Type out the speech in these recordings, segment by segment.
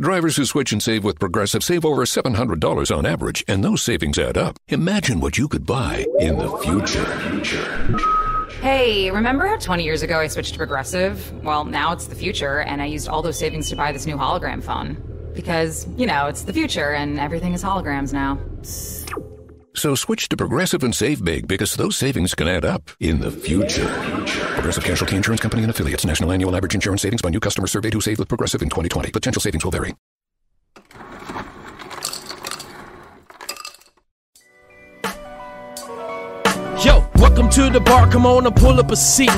Drivers who switch and save with Progressive save over $700 on average, and those savings add up. Imagine what you could buy in the future. Hey, remember how 20 years ago I switched to Progressive? Well, now it's the future, and I used all those savings to buy this new hologram phone. Because, you know, it's the future, and everything is holograms now. So switch to Progressive and save big because those savings can add up in the future. Progressive Casualty Insurance Company and affiliates. National annual average insurance savings by new customer surveyed who saved with Progressive in 2020. Potential savings will vary. Welcome to the bar. Come on and pull up a seat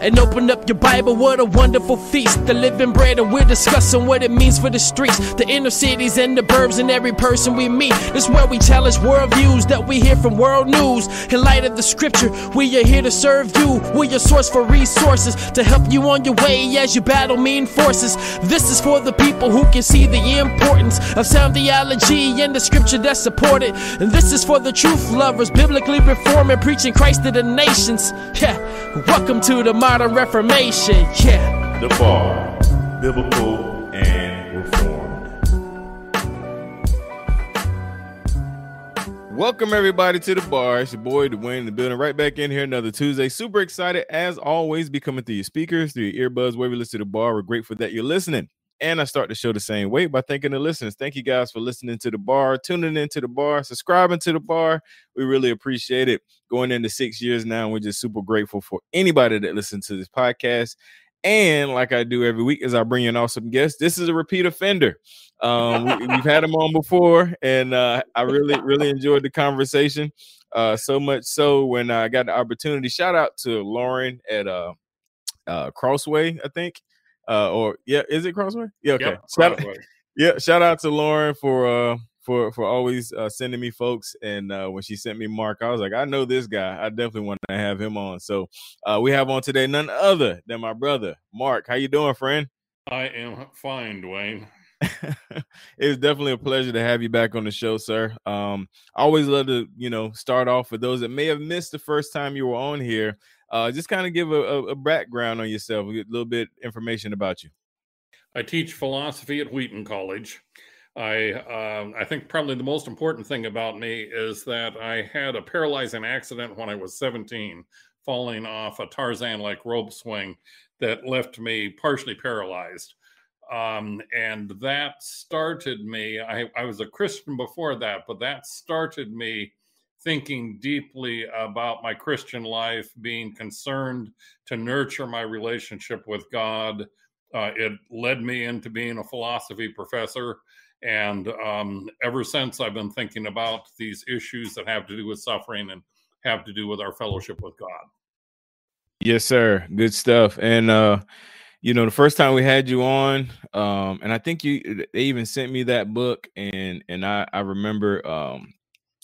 and open up your Bible. What a wonderful feast. The living bread, and we're discussing what it means for the streets, the inner cities, and the burbs, and every person we meet. This where we challenge worldviews that we hear from world news. In light of the scripture, we are here to serve you. We're your source for resources to help you on your way as you battle mean forces. This is for the people who can see the importance of sound theology and the scripture that support it. And this is for the truth lovers, biblically reforming, preaching Christ the nations. Yeah, welcome to the modern reformation. Yeah. The bar, biblical and reformed. Welcome everybody to the bar. It's your boy Dwayne in the building, right back in here another Tuesday. Super excited as always, be coming through your speakers, through your earbuds, wherever you listen to the bar. We're grateful that you're listening. And I start the show the same way by thanking the listeners. Thank you guys for listening to the bar, tuning into the bar, subscribing to the bar. We really appreciate it. Going into six years now, we're just super grateful for anybody that listens to this podcast. And like I do every week, as I bring in awesome guests, this is a repeat offender. Um, we, have had him on before, and uh, I really, really enjoyed the conversation. Uh, so much so when I got the opportunity. Shout out to Lauren at uh, uh, Crossway, I think uh, or yeah, is it Crossway? Yeah, okay. Yep, shout out, yeah, shout out to Lauren for uh for for always uh, sending me folks. And uh, when she sent me Mark, I was like, I know this guy. I definitely want to have him on. So uh, we have on today none other than my brother Mark. How you doing, friend? I am fine, Dwayne. it's definitely a pleasure to have you back on the show, sir. Um, I always love to, you know, start off for those that may have missed the first time you were on here. Uh, just kind of give a, a, background on yourself, a little bit information about you. I teach philosophy at Wheaton College. I uh, I think probably the most important thing about me is that I had a paralyzing accident when I was 17, falling off a Tarzan-like rope swing that left me partially paralyzed. Um, and that started me. I, I was a Christian before that, but that started me thinking deeply about my Christian life, being concerned to nurture my relationship with God. Uh, it led me into being a philosophy professor. And um, ever since, I've been thinking about these issues that have to do with suffering and have to do with our fellowship with God. Yes, sir. Good stuff. And, uh, you know, the first time we had you on, um, and I think you they even sent me that book, and and I I remember um,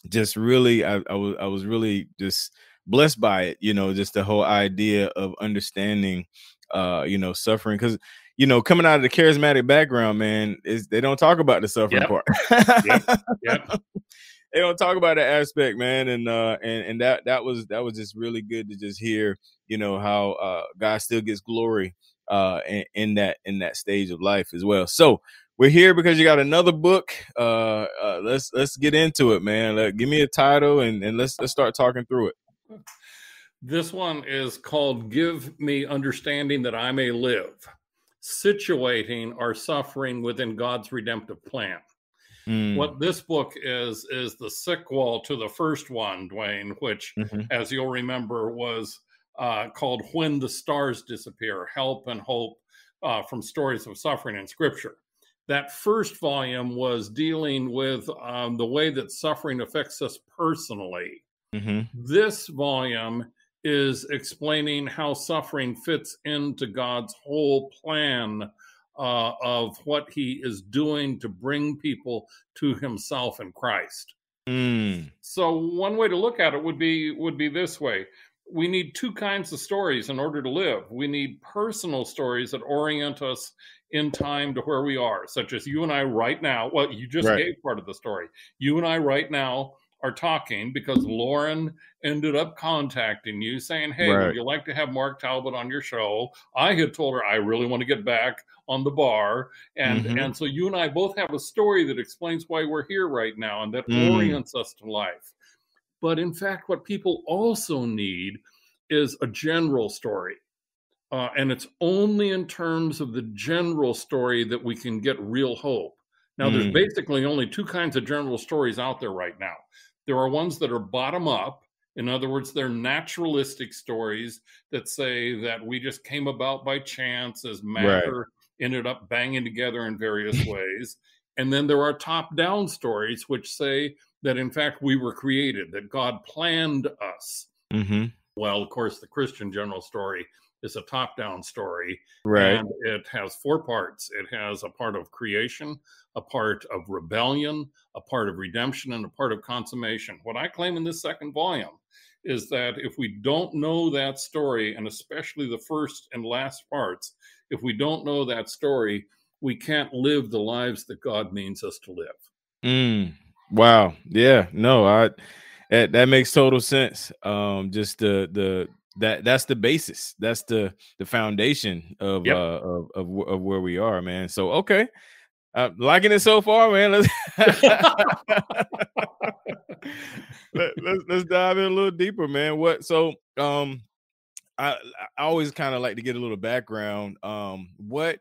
just really I, I was I was really just blessed by it, you know, just the whole idea of understanding uh, you know, suffering because you know, coming out of the charismatic background, man, is they don't talk about the suffering yep. part. yep. Yep. They don't talk about that aspect, man, and uh, and and that that was that was just really good to just hear, you know, how uh, God still gets glory uh in, in that in that stage of life as well. So we're here because you got another book. Uh, uh, let's let's get into it, man. Let, give me a title and, and let's let's start talking through it. This one is called "Give Me Understanding That I May Live," situating our suffering within God's redemptive plan. Mm. What this book is is the sequel to the first one, Dwayne, which, mm-hmm. as you'll remember, was uh, called "When the Stars Disappear: Help and Hope uh, from Stories of Suffering in Scripture." That first volume was dealing with um, the way that suffering affects us personally. Mm-hmm. This volume is explaining how suffering fits into God's whole plan uh, of what He is doing to bring people to Himself in Christ. Mm. So one way to look at it would be would be this way: we need two kinds of stories in order to live. We need personal stories that orient us in time to where we are, such as you and I right now. Well, you just right. gave part of the story. You and I right now are talking because Lauren ended up contacting you saying, Hey, right. would you like to have Mark Talbot on your show? I had told her I really want to get back on the bar. And mm-hmm. and so you and I both have a story that explains why we're here right now and that mm. orients us to life. But in fact, what people also need is a general story. Uh, and it's only in terms of the general story that we can get real hope. Now, mm. there's basically only two kinds of general stories out there right now. There are ones that are bottom up. In other words, they're naturalistic stories that say that we just came about by chance as matter right. ended up banging together in various ways. And then there are top down stories which say that, in fact, we were created, that God planned us. Mm-hmm. Well, of course, the Christian general story is a top down story. Right. And it has four parts it has a part of creation, a part of rebellion, a part of redemption, and a part of consummation. What I claim in this second volume is that if we don't know that story, and especially the first and last parts, if we don't know that story, we can't live the lives that God means us to live. Mm, wow. Yeah. No, I that, that makes total sense. Um, just the the that that's the basis. That's the the foundation of yep. uh of, of, of where we are, man. So okay, uh, liking it so far, man. Let's Let, us let's, let's dive in a little deeper, man. What so um I I always kind of like to get a little background. Um what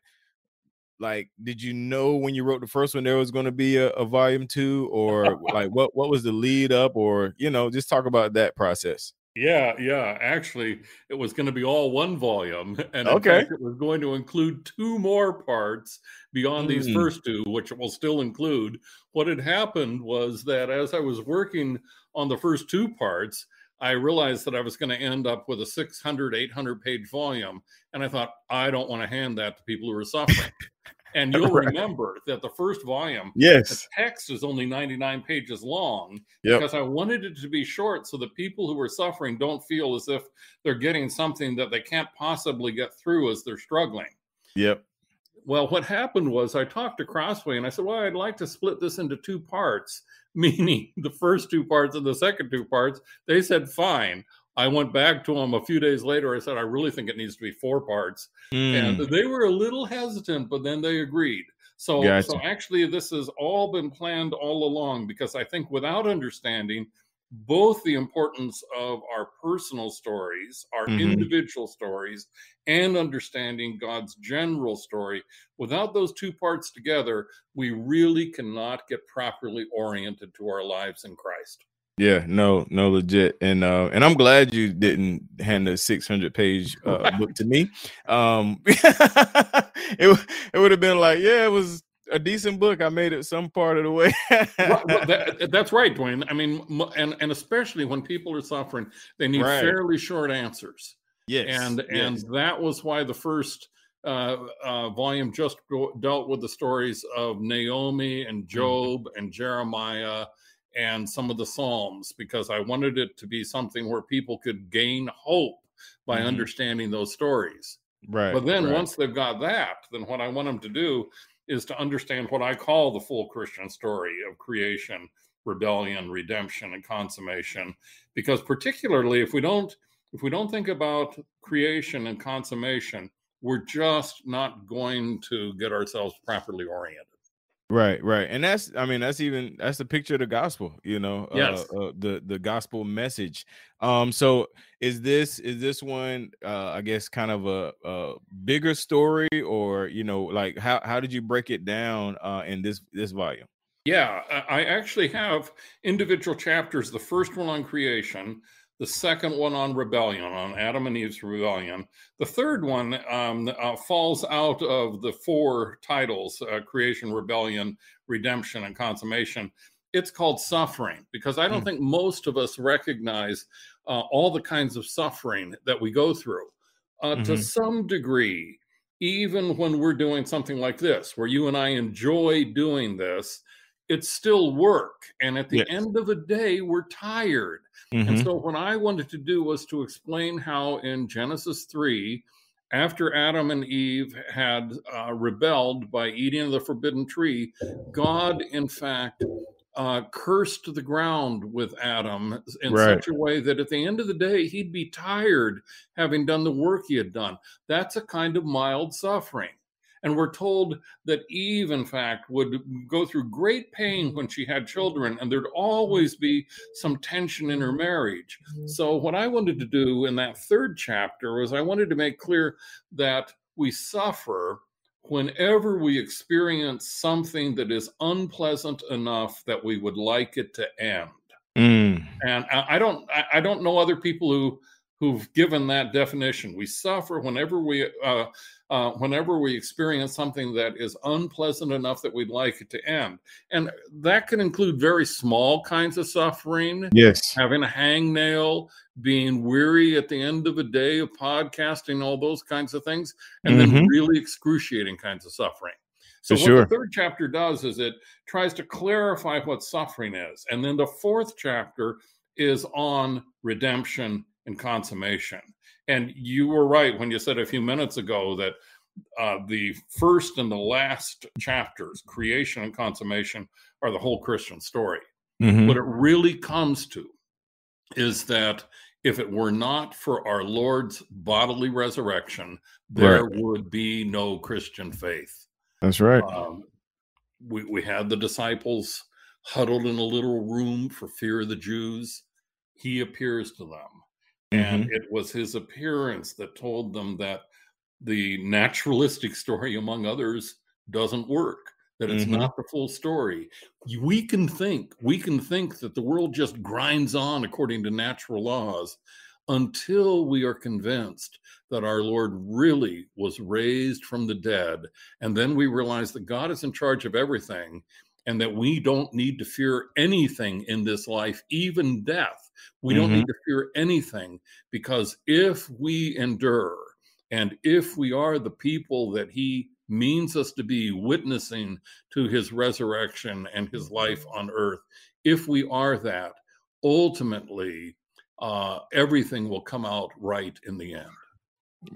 like did you know when you wrote the first one there was going to be a, a volume 2 or like what what was the lead up or you know just talk about that process. Yeah, yeah. Actually, it was going to be all one volume, and okay, fact, it was going to include two more parts beyond mm. these first two, which it will still include. What had happened was that as I was working on the first two parts, I realized that I was going to end up with a 600, 800 page volume, and I thought I don't want to hand that to people who are suffering. And you'll right. remember that the first volume, yes, the text is only 99 pages long yep. because I wanted it to be short so that people who are suffering don't feel as if they're getting something that they can't possibly get through as they're struggling. Yep. Well, what happened was I talked to Crossway and I said, Well, I'd like to split this into two parts, meaning the first two parts and the second two parts. They said, Fine. I went back to them a few days later. I said, I really think it needs to be four parts. Mm. And they were a little hesitant, but then they agreed. So, gotcha. so actually, this has all been planned all along because I think without understanding both the importance of our personal stories, our mm-hmm. individual stories, and understanding God's general story, without those two parts together, we really cannot get properly oriented to our lives in Christ. Yeah, no, no, legit, and uh, and I'm glad you didn't hand a 600 page uh, book to me. Um, it it would have been like, yeah, it was a decent book. I made it some part of the way. that, that's right, Dwayne. I mean, and and especially when people are suffering, they need right. fairly short answers. Yes, and and that was why the first uh, uh, volume just go, dealt with the stories of Naomi and mm-hmm. Job mm-hmm. and Jeremiah and some of the Psalms because I wanted it to be something where people could gain hope by mm-hmm. understanding those stories. Right. But then right. once they've got that, then what I want them to do is to understand what I call the full Christian story of creation, rebellion, redemption, and consummation. Because particularly if we don't if we don't think about creation and consummation, we're just not going to get ourselves properly oriented. Right, right, and that's I mean that's even that's the picture of the gospel, you know, uh, yes, uh, uh, the the gospel message. Um, so is this is this one uh, I guess kind of a, a bigger story, or you know, like how how did you break it down uh, in this this volume? Yeah, I actually have individual chapters. The first one on creation, the second one on rebellion, on Adam and Eve's rebellion. The third one um, uh, falls out of the four titles uh, creation, rebellion, redemption, and consummation. It's called suffering because I don't mm. think most of us recognize uh, all the kinds of suffering that we go through. Uh, mm-hmm. To some degree, even when we're doing something like this, where you and I enjoy doing this, it's still work. And at the yes. end of the day, we're tired. Mm-hmm. And so, what I wanted to do was to explain how in Genesis 3, after Adam and Eve had uh, rebelled by eating of the forbidden tree, God, in fact, uh, cursed the ground with Adam in Right. such a way that at the end of the day, he'd be tired having done the work he had done. That's a kind of mild suffering. And we're told that Eve, in fact, would go through great pain when she had children, and there'd always be some tension in her marriage. So, what I wanted to do in that third chapter was I wanted to make clear that we suffer whenever we experience something that is unpleasant enough that we would like it to end. Mm, And I I don't, I- I don't know other people who who've given that definition. We suffer whenever we, uh, uh, whenever we experience something that is unpleasant enough that we'd like it to end, and that can include very small kinds of suffering yes. having a hangnail, being weary at the end of a day of podcasting, all those kinds of things, and then Mhm. really excruciating kinds of suffering. So, For what sure. the third chapter does is it tries to clarify what suffering is. And then the fourth chapter is on redemption and consummation. And you were right when you said a few minutes ago that uh, the first and the last chapters, creation and consummation, are the whole Christian story Mhm. what it really comes to is that if it were not for our Lord's bodily resurrection, there would be no Christian faith. That's right. Um, we, we had the disciples huddled in a little room for fear of the Jews. He appears to them. And Mm-hmm. it was his appearance that told them that the naturalistic story, among others, doesn't work, that it's Mhm. not the full story. We can think, we can think that the world just grinds on according to natural laws until we are convinced that our Lord really was raised from the dead. And then we realize that God is in charge of everything and that we don't need to fear anything in this life, even death. We don't Mhm. need to fear anything because if we endure and if we are the people that He means us to be, witnessing to His resurrection and His life on earth, if we are that, ultimately, uh, everything will come out right in the end.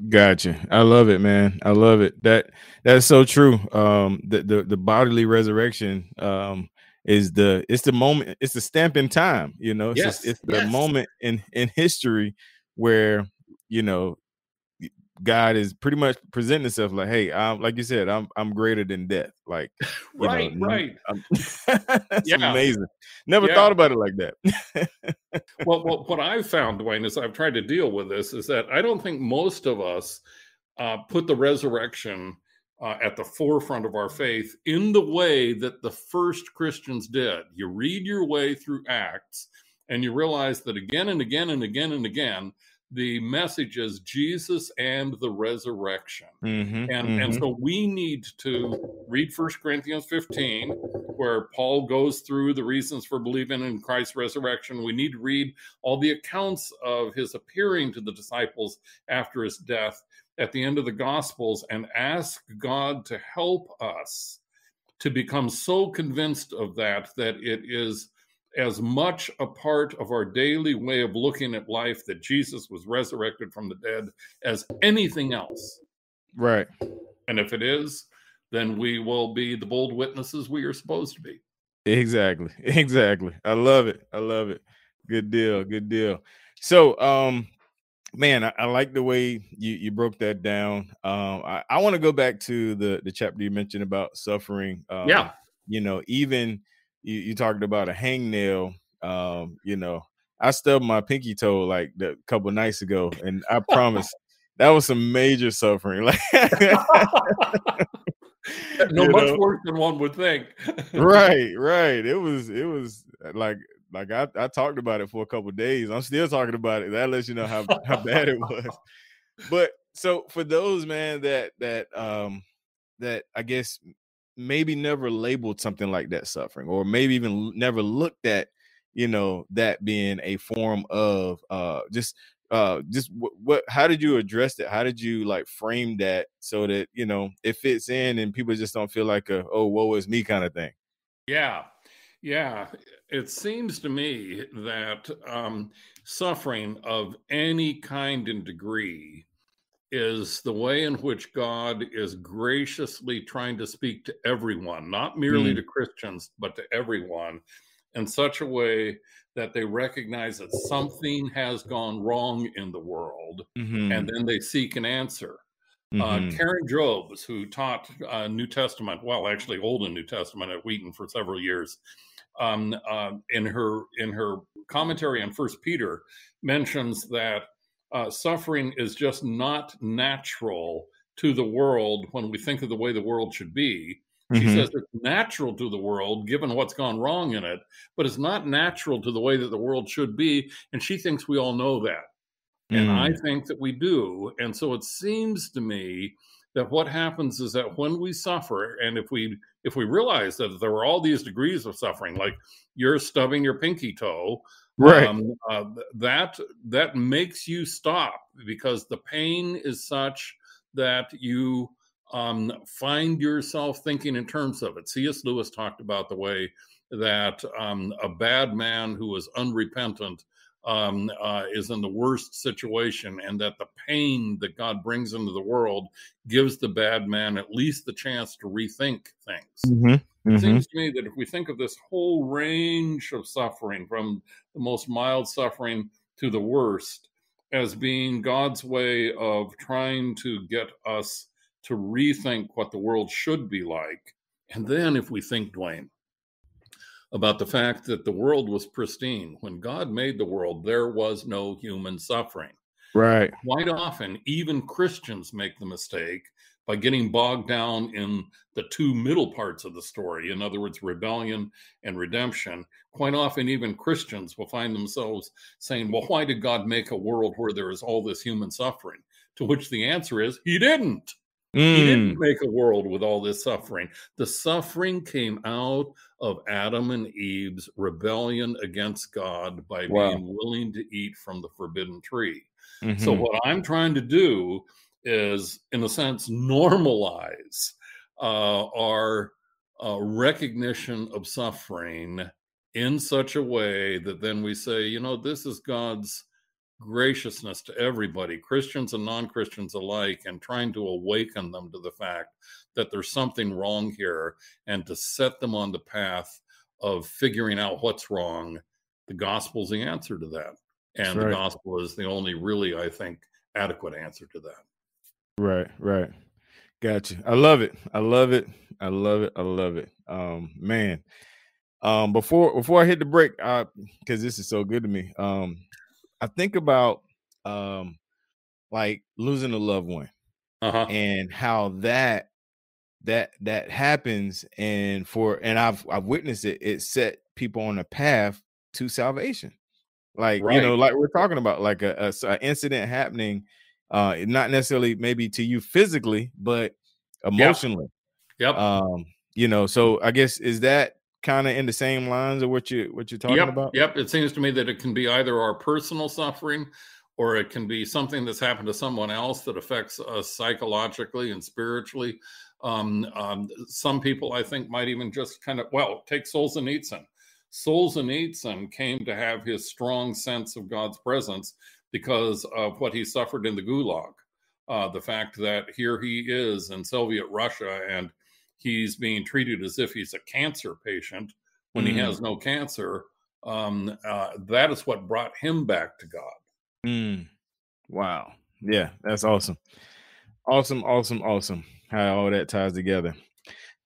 Gotcha. I love it, man. I love it. That that's so true. Um, the the, the bodily resurrection um is the it's the moment. It's the stamp in time. You know, it's just, Yes, it's the yes. moment in in history where you know God is pretty much presenting himself like, hey, I'm like you said, I'm I'm greater than death. Like, you know, Right, right. I'm- that's Yeah. amazing. Never Yeah. thought about it like that. well, well, what I've found, Dwayne, is I've tried to deal with this is that I don't think most of us uh, put the resurrection uh, at the forefront of our faith in the way that the first Christians did. You read your way through Acts and you realize that again and again and again and again, the message is Jesus and the resurrection. Mhm, And, and mhm. so we need to read First Corinthians 15, where Paul goes through the reasons for believing in Christ's resurrection. We need to read all the accounts of his appearing to the disciples after his death at the end of the Gospels and ask God to help us to become so convinced of that that it is as much a part of our daily way of looking at life that Jesus was resurrected from the dead as anything else. right. And if it is, then we will be the bold witnesses we are supposed to be. Exactly. Exactly. I love it. I love it. Good deal. Good deal. So, um, man, I, I like the way you, you broke that down. Um, I, I want to go back to the the chapter you mentioned about suffering. Um, Yeah. You know, even you, you talked about a hangnail. Um, you know, I stubbed my pinky toe like a couple nights ago, and I promise that was some major suffering. Like, no, much know? worse than one would think. right right it was it was uh, like like I, I talked about it for a couple days. I'm still talking about it. That lets you know how, how bad it was. But so for those man that that um that i guess maybe never labeled something like that suffering or maybe even never looked at you know that being a form of uh just uh just what, what how did you address it? How did you like frame that so that you know it fits in and people just don't feel like a oh woe is me kind of thing? Yeah. Yeah. It seems to me that um, suffering of any kind and degree is the way in which God is graciously trying to speak to everyone, not merely mm. to Christians, but to everyone in such a way that they recognize that something has gone wrong in the world mm-hmm. and then they seek an answer. Uh, mm-hmm. Uh, Karen Jobes, who taught uh, New Testament, well, actually Old and New Testament at Wheaton for several years, um, uh, in her in her commentary on First Peter, mentions that uh, suffering is just not natural to the world when we think of the way the world should be. She mm-hmm. says it's natural to the world given what's gone wrong in it, but it's not natural to the way that the world should be. And she thinks we all know that. Mm. And I mm. think that we do. And so it seems to me that what happens is that when we suffer, and if we if we realize that there are all these degrees of suffering, like you're stubbing your pinky toe, right? Um, uh, that that makes you stop because the pain is such that you um, find yourself thinking in terms of it. C.S. Lewis talked about the way that um, a bad man who was unrepentant um, uh, is in the worst situation, and that the pain that God brings into the world gives the bad man at least the chance to rethink things. Mm-hmm. Mm-hmm. It seems to me that if we think of this whole range of suffering, from the most mild suffering to the worst, as being God's way of trying to get us to rethink what the world should be like. And then if we think, Dwayne, about the fact that the world was pristine. When God made the world, there was no human suffering. Right. Quite often, even Christians make the mistake by getting bogged down in the two middle parts of the story. In other words, rebellion and redemption. Quite often, even Christians will find themselves saying, Well, why did God make a world where there is all this human suffering? To which the answer is, He didn't. Mm. He didn't make a world with all this suffering. The suffering came out of Adam and Eve's rebellion against God by wow. being willing to eat from the forbidden tree. Mm-hmm. So, what I'm trying to do is, in a sense, normalize uh, our uh, recognition of suffering in such a way that then we say, you know, this is God's graciousness to everybody, Christians and non Christians alike, and trying to awaken them to the fact that there's something wrong here and to set them on the path of figuring out what's wrong. The gospel's the answer to that. And right. the gospel is the only really, I think, adequate answer to that. Right, right. Gotcha. I love it. I love it. I love it. I love it. Um, man. Um, before before I hit the break, uh, because this is so good to me. Um, I think about um like losing a loved one uh-huh. and how that that that happens and for and I've I've witnessed it it set people on a path to salvation like right. you know like we're talking about like a, a, a, incident happening uh not necessarily maybe to you physically but emotionally yep, yep. um you know so I guess is that kind of in the same lines of what you what you're talking yep, about? Yep. It seems to me that it can be either our personal suffering or it can be something that's happened to someone else that affects us psychologically and spiritually. Um, um, some people, I think, might even just kind of well take Solzhenitsyn. Solzhenitsyn came to have his strong sense of God's presence because of what he suffered in the Gulag. Uh, the fact that here he is in Soviet Russia and he's being treated as if he's a cancer patient when mm. he has no cancer. Um, uh, that is what brought him back to God. Mm. Wow. Yeah, that's awesome. Awesome, awesome, awesome. How all that ties together.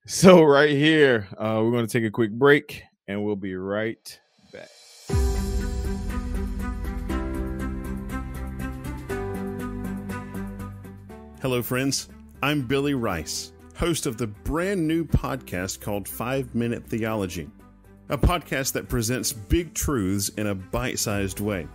So, right here, uh, we're going to take a quick break and we'll be right back. Hello, friends. I'm Billy Rice host of the brand new podcast called Five Minute Theology, a podcast that presents big truths in a bite sized way.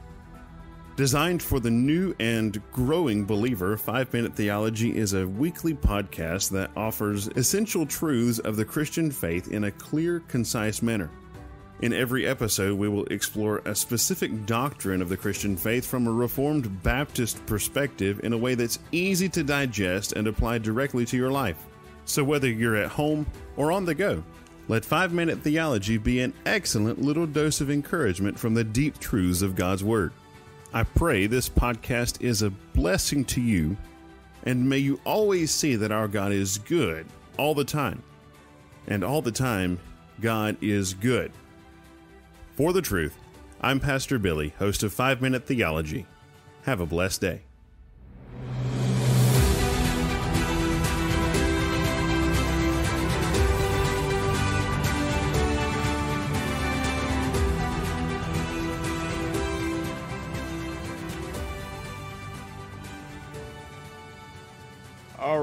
Designed for the new and growing believer, Five Minute Theology is a weekly podcast that offers essential truths of the Christian faith in a clear, concise manner. In every episode, we will explore a specific doctrine of the Christian faith from a Reformed Baptist perspective in a way that's easy to digest and apply directly to your life. So, whether you're at home or on the go, let 5 Minute Theology be an excellent little dose of encouragement from the deep truths of God's Word. I pray this podcast is a blessing to you And may you always see that our God is good all the time. And all the time, God is good. For the truth, I'm Pastor Billy, host of 5 Minute Theology. Have a blessed day.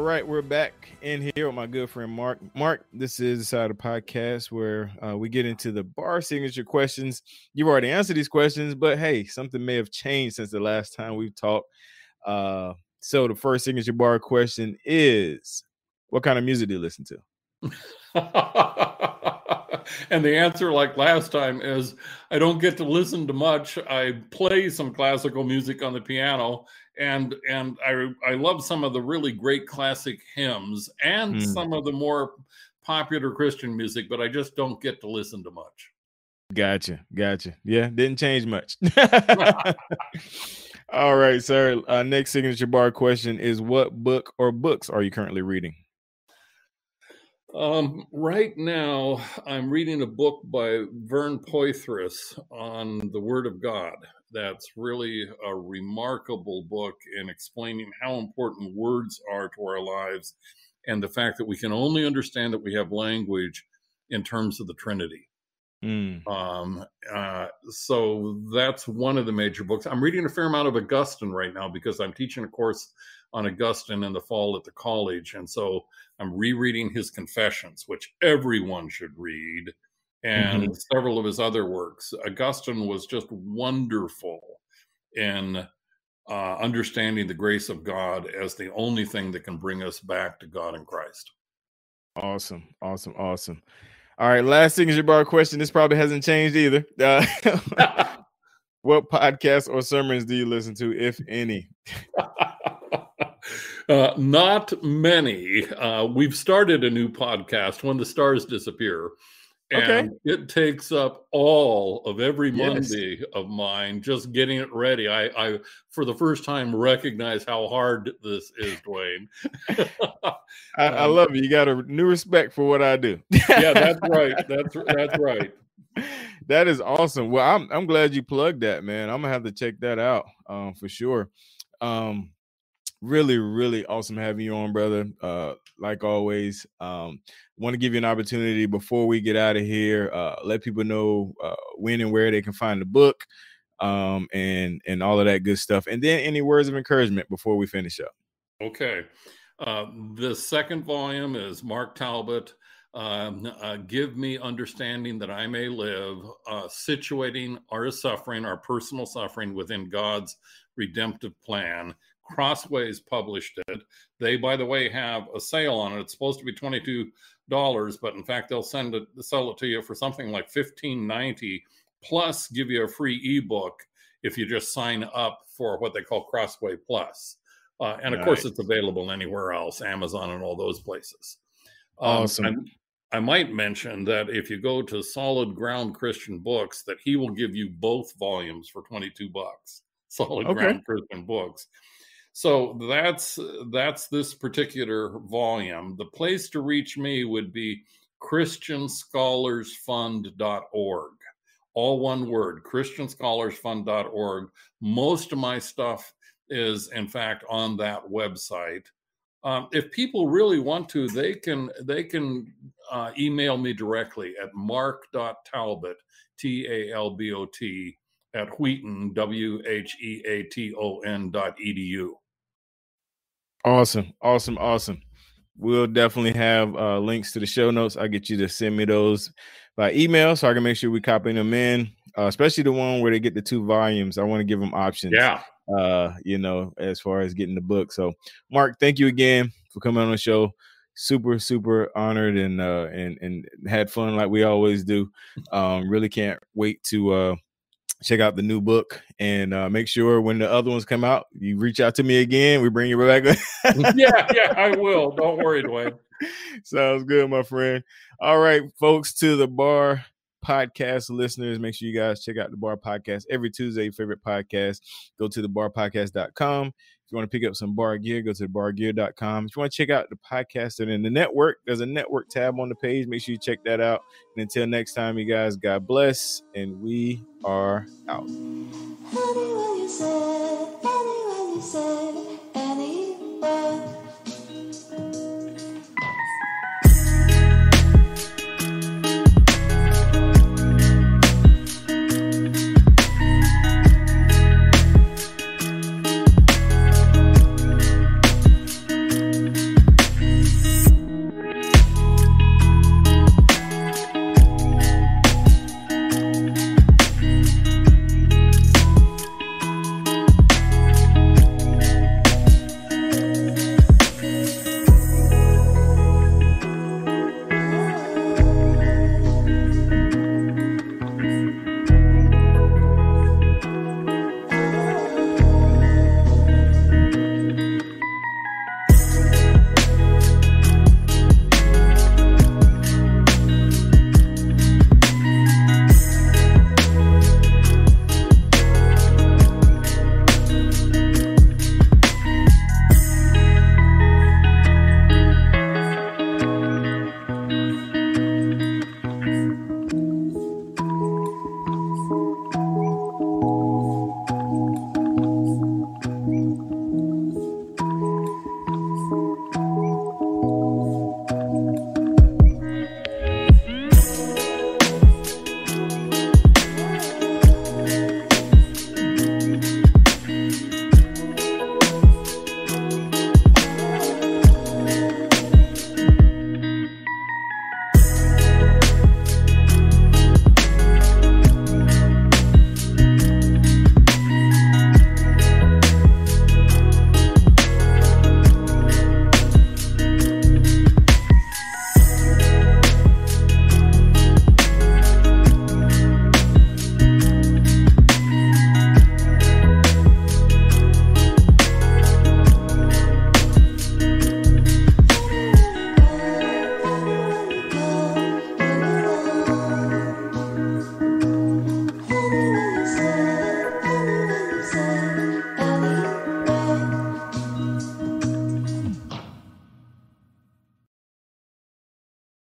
All right, we're back in here with my good friend Mark. Mark, this is the side of the podcast where uh, we get into the bar signature questions. You've already answered these questions, but hey, something may have changed since the last time we've talked. Uh, so the first signature bar question is what kind of music do you listen to? and the answer, like last time, is I don't get to listen to much. I play some classical music on the piano, and and I I love some of the really great classic hymns and mm. some of the more popular Christian music, but I just don't get to listen to much. Gotcha, gotcha. Yeah, didn't change much. All right, sir. Uh, next signature bar question is: What book or books are you currently reading? Um, right now, I'm reading a book by Vern Poythress on the Word of God. That's really a remarkable book in explaining how important words are to our lives and the fact that we can only understand that we have language in terms of the Trinity. Mm. Um, uh, so that's one of the major books. I'm reading a fair amount of Augustine right now because I'm teaching a course on Augustine in the fall at the college. And so I'm rereading his Confessions, which everyone should read, and mm-hmm. several of his other works. Augustine was just wonderful in uh, understanding the grace of God as the only thing that can bring us back to God in Christ. Awesome, awesome, awesome. All right, last signature bar question. This probably hasn't changed either. Uh, what podcasts or sermons do you listen to, if any? Uh, not many. Uh, we've started a new podcast, When the Stars Disappear. And okay. it takes up all of every Monday yes. of mine just getting it ready. I, I, for the first time, recognize how hard this is, Dwayne. I, um, I, love you. You got a new respect for what I do. yeah, that's right. That's that's right. That is awesome. Well, I'm I'm glad you plugged that, man. I'm gonna have to check that out um, for sure. Um, really really awesome having you on brother. Uh like always um want to give you an opportunity before we get out of here uh let people know uh when and where they can find the book um and and all of that good stuff. And then any words of encouragement before we finish up? Okay. Uh the second volume is mark talbot um, uh, give me understanding that I may live, uh, situating our suffering, our personal suffering within God's redemptive plan. Crossways published it. They, by the way, have a sale on it. It's supposed to be twenty-two dollars, but in fact, they'll send it, sell it to you for something like fifteen ninety, plus give you a free ebook if you just sign up for what they call Crossway Plus. Uh, and of nice. course, it's available anywhere else, Amazon and all those places. Um, awesome. I might mention that if you go to Solid Ground Christian Books, that he will give you both volumes for 22 bucks. Solid okay. Ground Christian Books. So that's that's this particular volume. The place to reach me would be christianscholarsfund.org. All one word, christianscholarsfund.org. Most of my stuff is in fact on that website. Um, if people really want to, they can they can uh, email me directly at mark.talbot, T A L B O T, at Wheaton, W H E A T O N dot edu. Awesome, awesome, awesome. We'll definitely have uh, links to the show notes. I'll get you to send me those by email so I can make sure we copy them in, uh, especially the one where they get the two volumes. I want to give them options. Yeah. Uh, you know, as far as getting the book. So, Mark, thank you again for coming on the show. Super, super honored and uh, and and had fun like we always do. Um, really can't wait to uh, check out the new book and uh, make sure when the other ones come out, you reach out to me again. We bring you back. yeah, yeah, I will. Don't worry, Dwayne. Sounds good, my friend. All right, folks, to the bar podcast listeners, make sure you guys check out the bar podcast every Tuesday, favorite podcast. Go to the barpodcast.com you want to pick up some bar gear, go to bargear.com. If you want to check out the podcast and in the network, there's a network tab on the page. Make sure you check that out. And until next time, you guys, God bless, and we are out. You said, you said.